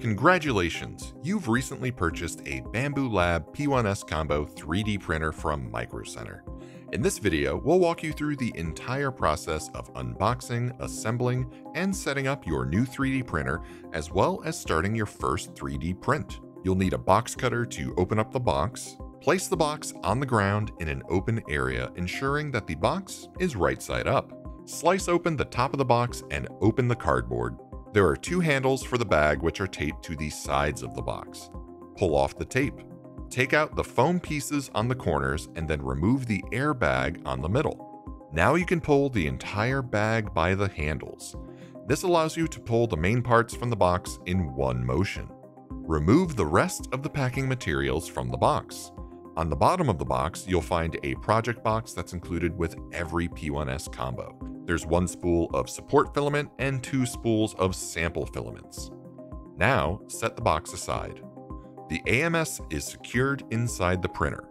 Congratulations! You've recently purchased a Bambu Lab P1S Combo 3D printer from Micro Center. In this video, we'll walk you through the entire process of unboxing, assembling, and setting up your new 3D printer, as well as starting your first 3D print. You'll need a box cutter to open up the box, place the box on the ground in an open area, ensuring that the box is right side up. Slice open the top of the box and open the cardboard. There are two handles for the bag which are taped to the sides of the box. Pull off the tape. Take out the foam pieces on the corners and then remove the airbag on the middle. Now you can pull the entire bag by the handles. This allows you to pull the main parts from the box in one motion. Remove the rest of the packing materials from the box. On the bottom of the box, you'll find a project box that's included with every P1S combo. There's one spool of support filament and two spools of sample filaments. Now, set the box aside. The AMS is secured inside the printer.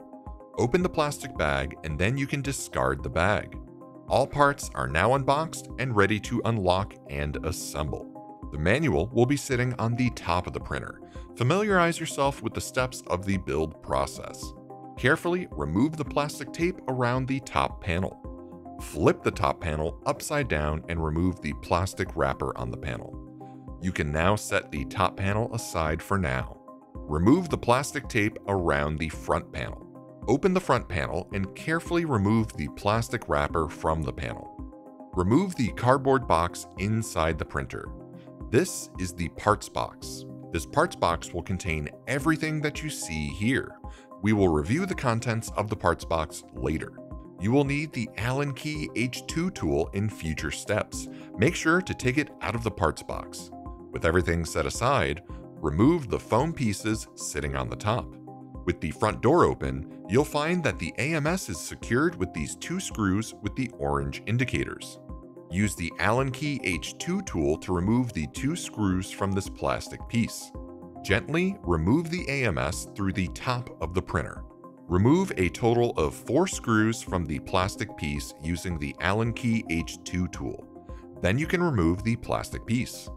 Open the plastic bag and then you can discard the bag. All parts are now unboxed and ready to unlock and assemble. The manual will be sitting on the top of the printer. Familiarize yourself with the steps of the build process. Carefully remove the plastic tape around the top panel. Flip the top panel upside down and remove the plastic wrapper on the panel. You can now set the top panel aside for now. Remove the plastic tape around the front panel. Open the front panel and carefully remove the plastic wrapper from the panel. Remove the cardboard box inside the printer. This is the parts box. This parts box will contain everything that you see here. We will review the contents of the parts box later. You will need the Allen key H2 tool in future steps. Make sure to take it out of the parts box. With everything set aside, remove the foam pieces sitting on the top. With the front door open, you'll find that the AMS is secured with these two screws with the orange indicators. Use the Allen key H2 tool to remove the two screws from this plastic piece. Gently remove the AMS through the top of the printer. Remove a total of four screws from the plastic piece using the Allen key H2 tool. Then you can remove the plastic piece.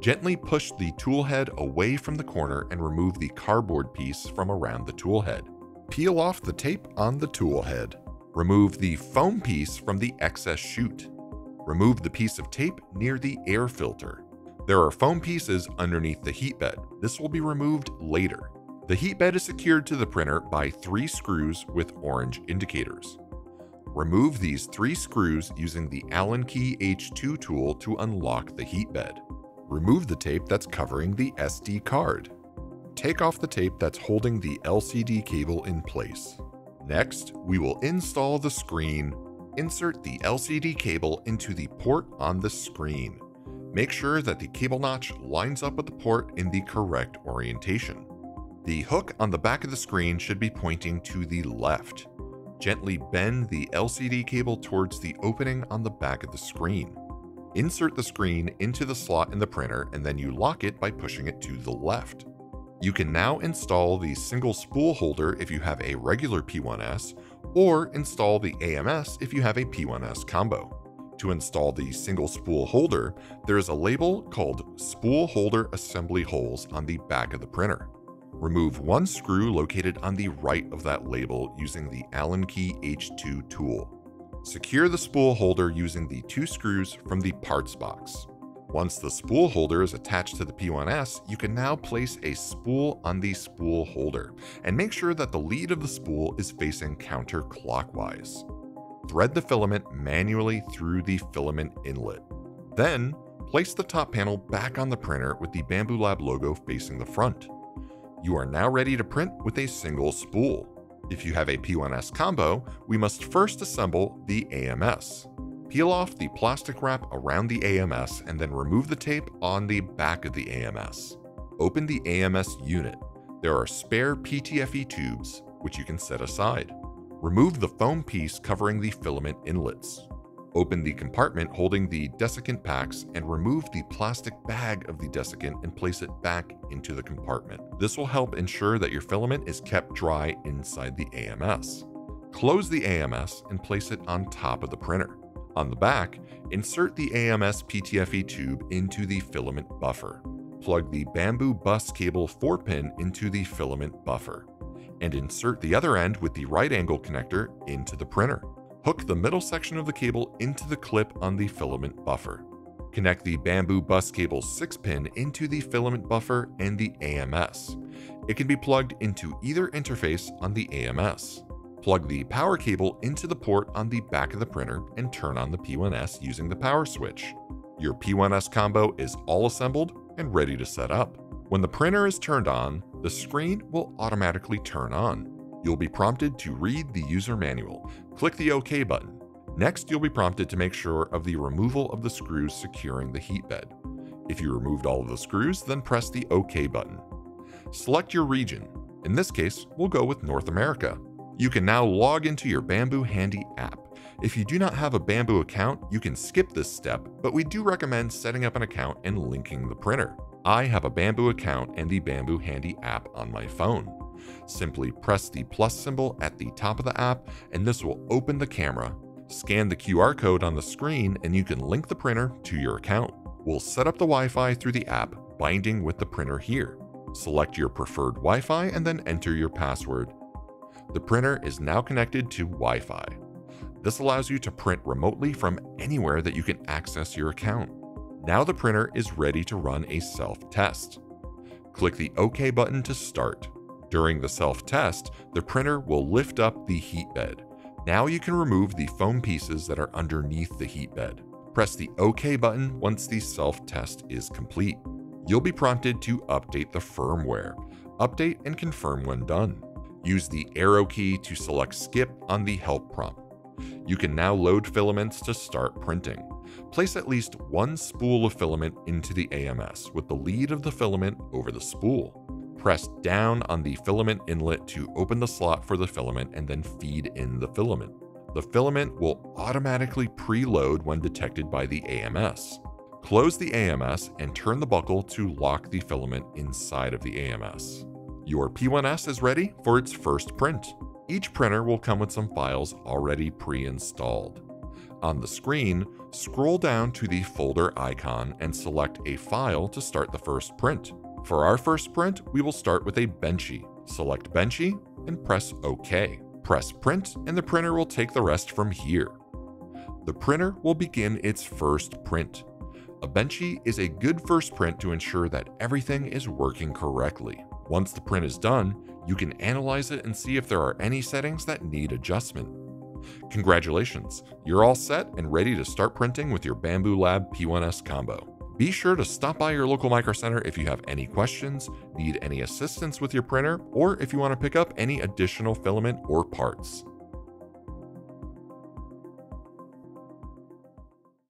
Gently push the tool head away from the corner and remove the cardboard piece from around the tool head. Peel off the tape on the tool head. Remove the foam piece from the excess chute. Remove the piece of tape near the air filter. There are foam pieces underneath the heat bed. This will be removed later. The heat bed is secured to the printer by three screws with orange indicators. Remove these three screws using the Allen key H2 tool to unlock the heat bed. Remove the tape that's covering the SD card. Take off the tape that's holding the LCD cable in place. Next, we will install the screen. Insert the LCD cable into the port on the screen. Make sure that the cable notch lines up with the port in the correct orientation. The hook on the back of the screen should be pointing to the left. Gently bend the LCD cable towards the opening on the back of the screen. Insert the screen into the slot in the printer and then you lock it by pushing it to the left. You can now install the single spool holder if you have a regular P1S, or install the AMS if you have a P1S combo. To install the single spool holder, there is a label called Spool Holder Assembly Holes on the back of the printer. Remove one screw located on the right of that label using the Allen key H2 tool. Secure the spool holder using the two screws from the parts box. Once the spool holder is attached to the P1S, you can now place a spool on the spool holder and make sure that the lead of the spool is facing counterclockwise. Thread the filament manually through the filament inlet. Then, place the top panel back on the printer with the Bambu Lab logo facing the front. You are now ready to print with a single spool. If you have a P1S combo, we must first assemble the AMS. Peel off the plastic wrap around the AMS and then remove the tape on the back of the AMS. Open the AMS unit. There are spare PTFE tubes, which you can set aside. Remove the foam piece covering the filament inlets. Open the compartment holding the desiccant packs and remove the plastic bag of the desiccant and place it back into the compartment. This will help ensure that your filament is kept dry inside the AMS. Close the AMS and place it on top of the printer. On the back, insert the AMS PTFE tube into the filament buffer. plug the Bambu bus cable 4 pin into the filament buffer, and insert the other end with the right angle connector into the printer. Hook the middle section of the cable into the clip on the filament buffer. Connect the Bambu bus cable 6 pin into the filament buffer and the AMS. It can be plugged into either interface on the AMS. Plug the power cable into the port on the back of the printer and turn on the P1S using the power switch. Your P1S combo is all assembled and ready to set up. When the printer is turned on, the screen will automatically turn on. You'll be prompted to read the user manual. Click the OK button. Next, you'll be prompted to make sure of the removal of the screws securing the heat bed. If you removed all of the screws, then press the OK button. Select your region. In this case, we'll go with North America. You can now log into your Bambu Handy app. If you do not have a Bambu account, you can skip this step, but we do recommend setting up an account and linking the printer. I have a Bambu account and the Bambu Handy app on my phone. Simply press the plus symbol at the top of the app, and this will open the camera. Scan the QR code on the screen, and you can link the printer to your account. We'll set up the Wi Fi through the app, binding with the printer here. Select your preferred Wi Fi and then enter your password. The printer is now connected to Wi Fi. This allows you to print remotely from anywhere that you can access your account. Now the printer is ready to run a self test. Click the OK button to start. During the self test, the printer will lift up the heat bed. Now you can remove the foam pieces that are underneath the heat bed. Press the OK button once the self test is complete. You'll be prompted to update the firmware. Update and confirm when done. Use the arrow key to select skip on the help prompt. You can now load filaments to start printing. Place at least one spool of filament into the AMS with the lead of the filament over the spool. Press down on the filament inlet to open the slot for the filament and then feed in the filament. The filament will automatically preload when detected by the AMS. Close the AMS and turn the buckle to lock the filament inside of the AMS. Your P1S is ready for its first print. Each printer will come with some files already pre-installed. On the screen, scroll down to the folder icon and select a file to start the first print. For our first print, we will start with a Benchy. Select Benchy and press OK. Press Print and the printer will take the rest from here. The printer will begin its first print. A Benchy is a good first print to ensure that everything is working correctly. Once the print is done, you can analyze it and see if there are any settings that need adjustment. Congratulations, you're all set and ready to start printing with your Bambu Lab P1S combo. Be sure to stop by your local Micro Center if you have any questions, need any assistance with your printer, or if you want to pick up any additional filament or parts.